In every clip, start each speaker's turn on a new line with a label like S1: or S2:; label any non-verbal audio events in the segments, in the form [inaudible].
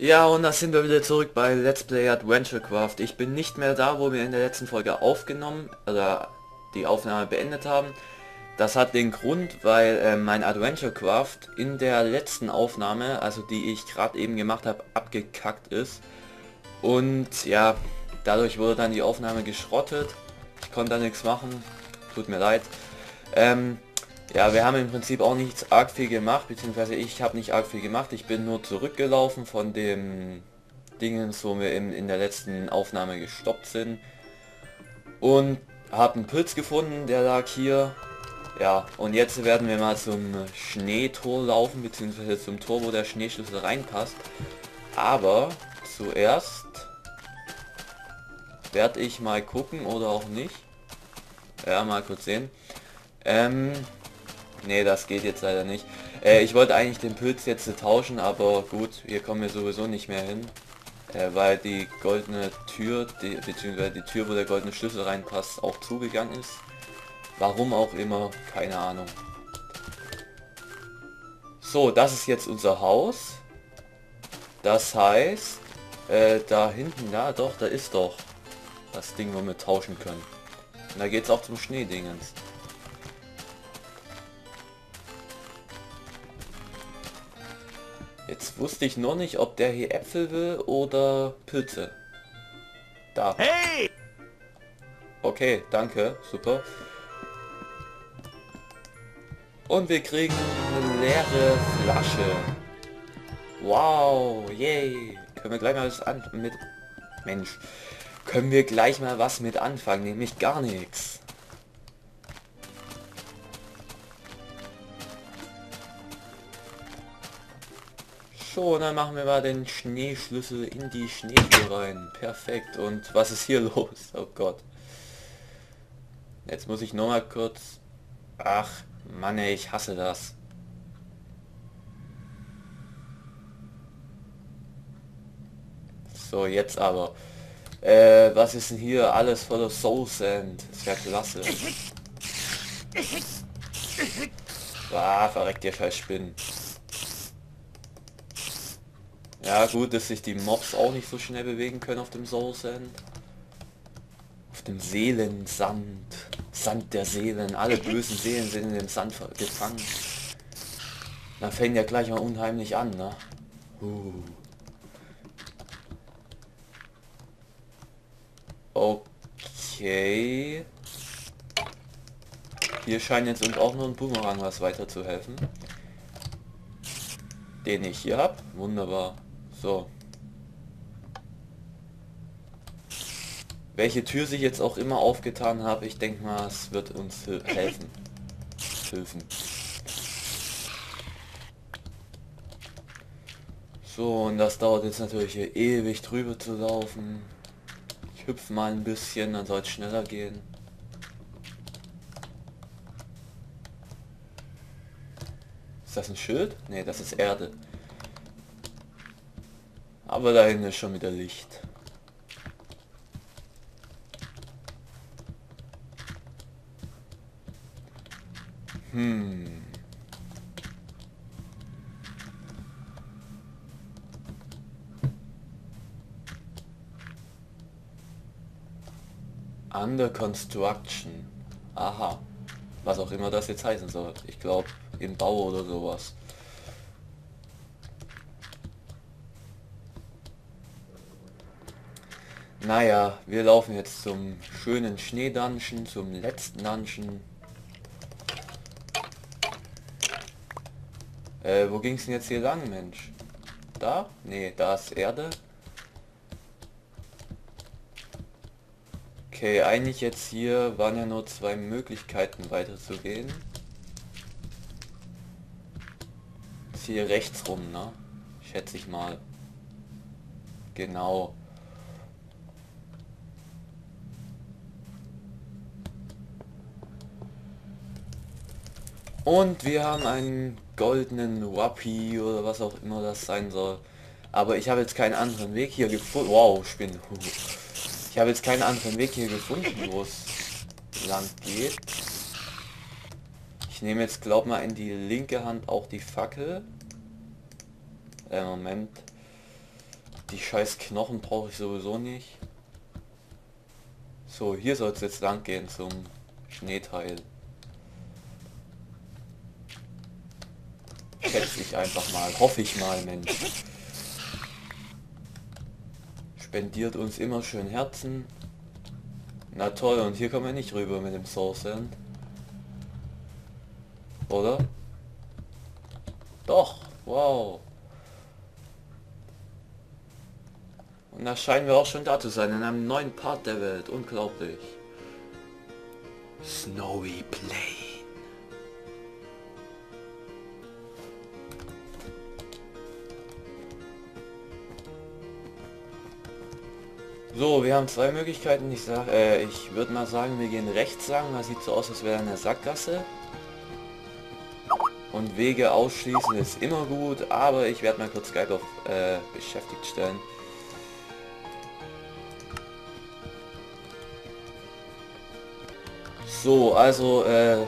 S1: Ja, und da sind wir wieder zurück bei Let's Play Adventure Craft. Ich bin nicht mehr da, wo wir in der letzten Folge aufgenommen oder die Aufnahme beendet haben. Das hat den Grund, weil äh, mein Adventure Craft in der letzten Aufnahme, also die ich gerade eben gemacht habe, abgekackt ist. Und ja, dadurch wurde dann die Aufnahme geschrottet. Ich konnte da nichts machen. Tut mir leid. Ähm, ja, wir haben im Prinzip auch nichts arg viel gemacht, beziehungsweise ich habe nicht arg viel gemacht. Ich bin nur zurückgelaufen von dem Dingen, wo wir in, in der letzten Aufnahme gestoppt sind. Und habe einen Pilz gefunden, der lag hier. Ja, und jetzt werden wir mal zum Schneetor laufen, beziehungsweise zum Tor, wo der Schneeschlüssel reinpasst. Aber zuerst werde ich mal gucken oder auch nicht. Ja, mal kurz sehen. Ähm, Nee, das geht jetzt leider nicht. Äh, ich wollte eigentlich den Pilz jetzt tauschen, aber gut, hier kommen wir sowieso nicht mehr hin. Äh, weil die goldene Tür, die, beziehungsweise die Tür, wo der goldene Schlüssel reinpasst, auch zugegangen ist. Warum auch immer, keine Ahnung. So, das ist jetzt unser Haus. Das heißt, äh, da hinten, da doch, da ist doch das Ding, wo wir tauschen können. Und da geht's auch zum Schneedingens. Jetzt wusste ich noch nicht, ob der hier Äpfel will oder Pilze. Da. Hey! Okay, danke, super. Und wir kriegen eine leere Flasche. Wow, yay. Können wir gleich mal was an mit... Mensch. Können wir gleich mal was mit anfangen, nämlich gar nichts. So, dann machen wir mal den Schneeschlüssel in die Schneetür rein. Perfekt. Und was ist hier [laughs] los? Oh Gott. Jetzt muss ich noch mal kurz... Ach, Mann, ey, ich hasse das. So, jetzt aber. Äh, was ist denn hier? Alles voller Soul Sand. Ist ja klasse. Ah, verreckt ihr scheiß Spinnen. Ja gut, dass sich die Mobs auch nicht so schnell bewegen können auf dem Soul Sand. Auf dem Seelensand. Sand der Seelen. Alle bösen Seelen sind in dem Sand gefangen. Dann fängt ja gleich mal unheimlich an, ne? Uh. Okay. Hier scheint jetzt uns auch nur ein Boomerang was weiter zu helfen. Den ich hier habe. Wunderbar. So. Welche Tür sich jetzt auch immer aufgetan habe, ich denke mal, es wird uns [laughs] helfen. Hilfen. So, und das dauert jetzt natürlich hier ewig drüber zu laufen. Ich hüpfe mal ein bisschen, dann soll es schneller gehen. Ist das ein Schild? Ne, das ist Erde. Aber da hinten ist schon wieder Licht. Hm. Under Construction. Aha. Was auch immer das jetzt heißen soll. Ich glaube im Bau oder sowas. Naja, wir laufen jetzt zum schönen Schneedungeon, zum letzten Dungeon. Äh, wo ging's denn jetzt hier lang, Mensch? Da? Nee, da ist Erde. Okay, eigentlich jetzt hier waren ja nur zwei Möglichkeiten weiterzugehen. Ist hier rechts rum, ne? Schätze ich mal. Genau. Und wir haben einen goldenen Wappi oder was auch immer das sein soll. Aber ich habe jetzt keinen anderen Weg hier gefunden. Wow, Spinnen. Ich habe jetzt keinen anderen Weg hier gefunden, wo es lang geht. Ich nehme jetzt, glaub mal, in die linke Hand auch die Fackel. Äh, Moment. Die scheiß Knochen brauche ich sowieso nicht. So, hier soll es jetzt lang gehen zum Schneeteil. Schätze ich einfach mal. Hoffe ich mal, Mensch. Spendiert uns immer schön Herzen. Na toll, und hier kommen wir nicht rüber mit dem Source End. Oder? Doch, wow. Und da scheinen wir auch schon da zu sein, in einem neuen Part der Welt. Unglaublich. Snowy Plain. So, wir haben zwei Möglichkeiten. Ich sag, äh, ich würde mal sagen, wir gehen rechts sagen. Das sieht so aus, als wäre eine Sackgasse. Und Wege ausschließen ist immer gut, aber ich werde mal kurz Skype auf äh, beschäftigt stellen. So, also äh,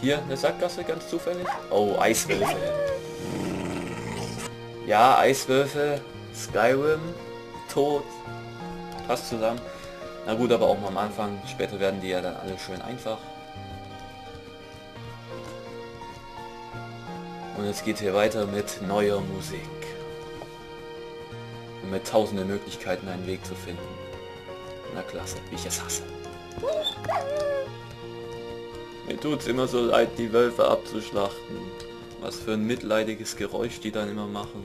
S1: hier eine Sackgasse ganz zufällig. Oh, Eiswölfe. Ja, Eiswölfe, Skyrim, tot, passt zusammen. Na gut, aber auch mal am Anfang. Später werden die ja dann alle schön einfach. Und es geht hier weiter mit neuer Musik. Und mit tausenden Möglichkeiten einen Weg zu finden. Na klasse, wie ich es hasse. Mir tut's immer so leid, die Wölfe abzuschlachten. Was für ein mitleidiges Geräusch die dann immer machen.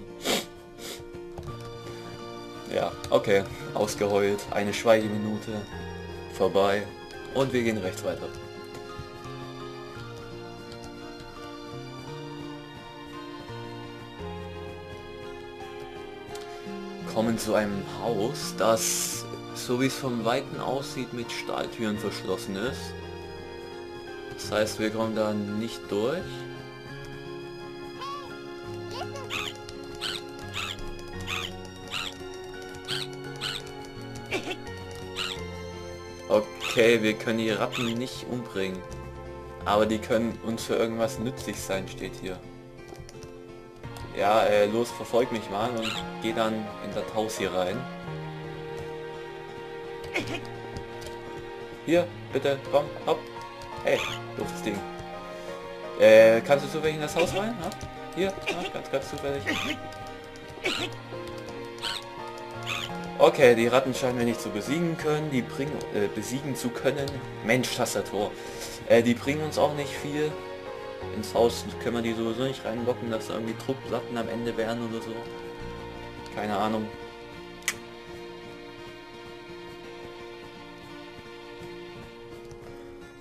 S1: Ja, okay. Ausgeheult. Eine Schweigeminute. Vorbei. Und wir gehen rechts weiter. Kommen zu einem Haus, das, so wie es vom Weiten aussieht, mit Stahltüren verschlossen ist. Das heißt, wir kommen da nicht durch. Okay, wir können die Ratten nicht umbringen. Aber die können uns für irgendwas nützlich sein, steht hier. Ja, äh, los, verfolg mich mal und geh dann in das Haus hier rein. Hier, bitte, komm, hopp. Hey, doofes Ding. Äh, kannst du zufällig in das Haus rein? Ha? Hier, ja, ganz, ganz zufällig. Okay, die Ratten scheinen wir nicht zu besiegen können, die bringen, äh, besiegen zu können. Mensch, Tastatur. Äh, die bringen uns auch nicht viel. Ins Haus können wir die sowieso nicht reinlocken, dass da irgendwie Druckplatten am Ende wären oder so. Keine Ahnung.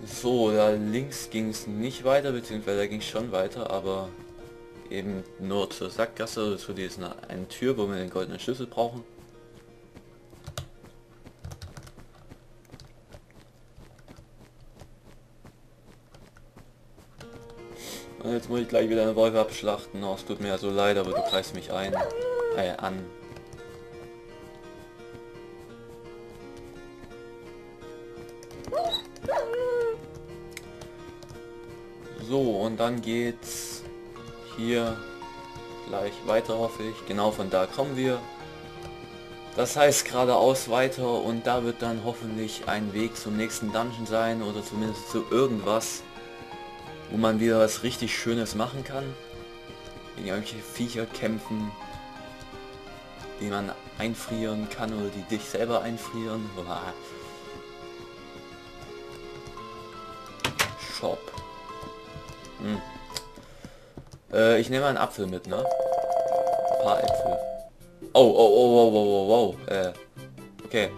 S1: So, da links ging es nicht weiter, beziehungsweise da ging es schon weiter, aber eben nur zur Sackgasse, zu dieser eine Tür, wo wir den goldenen Schlüssel brauchen. Jetzt muss ich gleich wieder eine Wolke abschlachten. Oh, es tut mir ja so leid, aber du greifst mich ein. Äh, an. So, und dann geht's hier gleich weiter, hoffe ich. Genau von da kommen wir. Das heißt geradeaus weiter und da wird dann hoffentlich ein Weg zum nächsten Dungeon sein oder zumindest zu irgendwas wo man wieder was richtig Schönes machen kann. Gegen irgendwelche Viecher kämpfen, die man einfrieren kann oder die dich selber einfrieren. Shop. Hm. Äh, ich nehme einen Apfel mit, ne? Ein paar Äpfel. Oh, oh, oh, oh, oh, oh, oh. Äh, okay.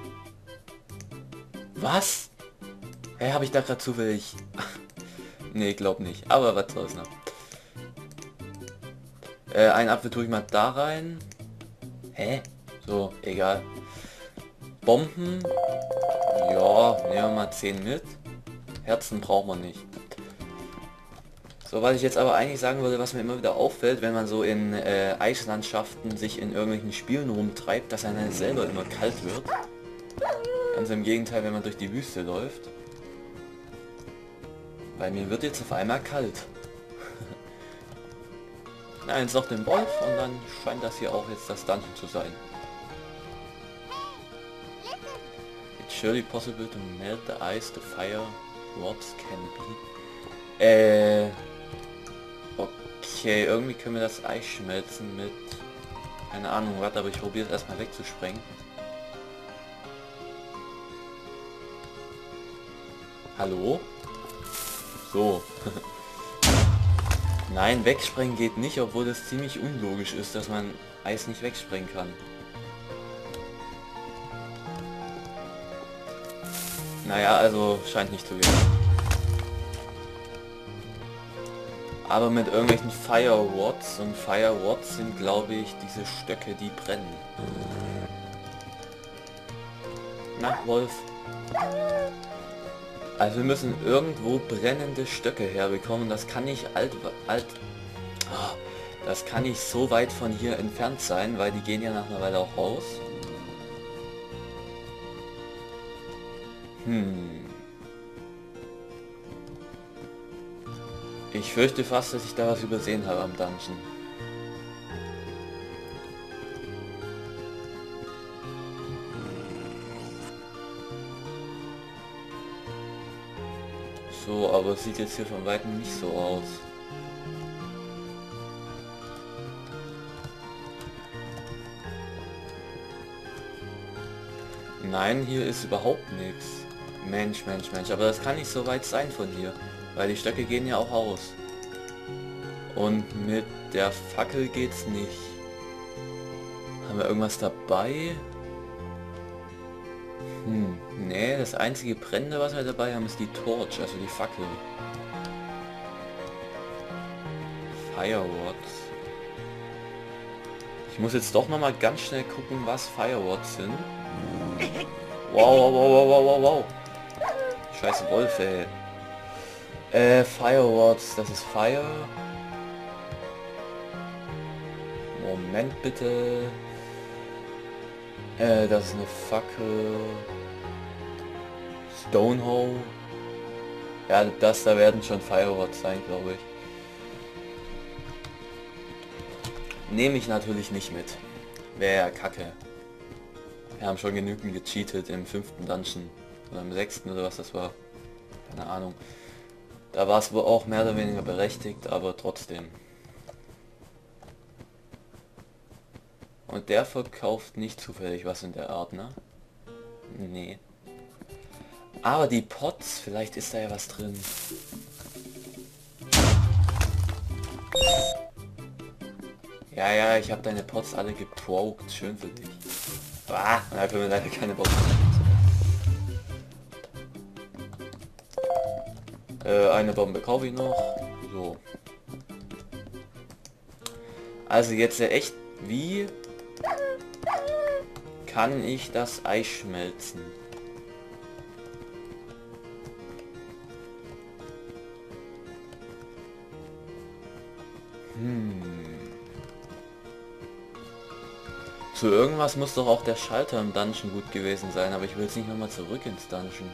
S1: Was? Hä, hey, habe ich da gerade zufällig... Nee, glaub nicht. Aber was soll's noch. Äh, ein Apfel tue ich mal da rein. Hä? So, egal. Bomben. Ja, nehmen wir mal 10 mit. Herzen braucht man nicht. So, was ich jetzt aber eigentlich sagen würde, was mir immer wieder auffällt, wenn man so in äh, Eislandschaften sich in irgendwelchen Spielen rumtreibt, dass einer selber immer kalt wird. Ganz im Gegenteil, wenn man durch die Wüste läuft. Bei mir wird jetzt auf einmal kalt. [laughs] Nein, jetzt noch den Wolf und dann scheint das hier auch jetzt das Dungeon zu sein. surely possible to melt the ice the fire rods can be. Äh, okay, irgendwie können wir das Eis schmelzen mit, keine Ahnung was, aber ich probiere es erstmal wegzusprengen. Hallo? So. [laughs] Nein, wegsprengen geht nicht, obwohl es ziemlich unlogisch ist, dass man Eis nicht wegsprengen kann. Naja, also scheint nicht zu gehen. Aber mit irgendwelchen Fireworts und Fireworts sind glaube ich diese Stöcke, die brennen. Na, Wolf. Also wir müssen irgendwo brennende Stöcke herbekommen. Das kann nicht alt... alt oh, das kann nicht so weit von hier entfernt sein, weil die gehen ja nach einer Weile auch raus. Hm. Ich fürchte fast, dass ich da was übersehen habe am Dungeon. Sieht jetzt hier von Weitem nicht so aus. Nein, hier ist überhaupt nichts. Mensch, Mensch, Mensch. Aber das kann nicht so weit sein von hier. Weil die Stöcke gehen ja auch aus. Und mit der Fackel geht's nicht. Haben wir irgendwas dabei? Hm, nee, das einzige Brennende, was wir dabei haben, ist die Torch, also die Fackel. Fireworts. Ich muss jetzt doch noch mal ganz schnell gucken, was Fireworts sind. Wow, wow, wow, wow, wow, wow. Scheiße Wolf, ey. Äh, Fireworts, das ist Fire. Moment bitte. Äh, das ist eine Fackel. Stonehoe. Ja, das da werden schon Fireworks sein, glaube ich. Nehme ich natürlich nicht mit. Wäre ja kacke. Wir haben schon genügend gecheatet im fünften Dungeon. Oder im sechsten oder was das war. Keine Ahnung. Da war es wohl auch mehr oder weniger berechtigt, aber trotzdem. Und der verkauft nicht zufällig was in der Art, ne? Nee. Aber die Pots, vielleicht ist da ja was drin. Ja, ja, ich habe deine Pots alle geprokt. Schön für dich. Ah, da können wir leider keine Bombe. Äh, eine Bombe kaufe ich noch. So. Also jetzt echt, wie kann ich das Eis schmelzen? Zu irgendwas muss doch auch der Schalter im Dungeon gut gewesen sein, aber ich will jetzt nicht nochmal zurück ins Dungeon.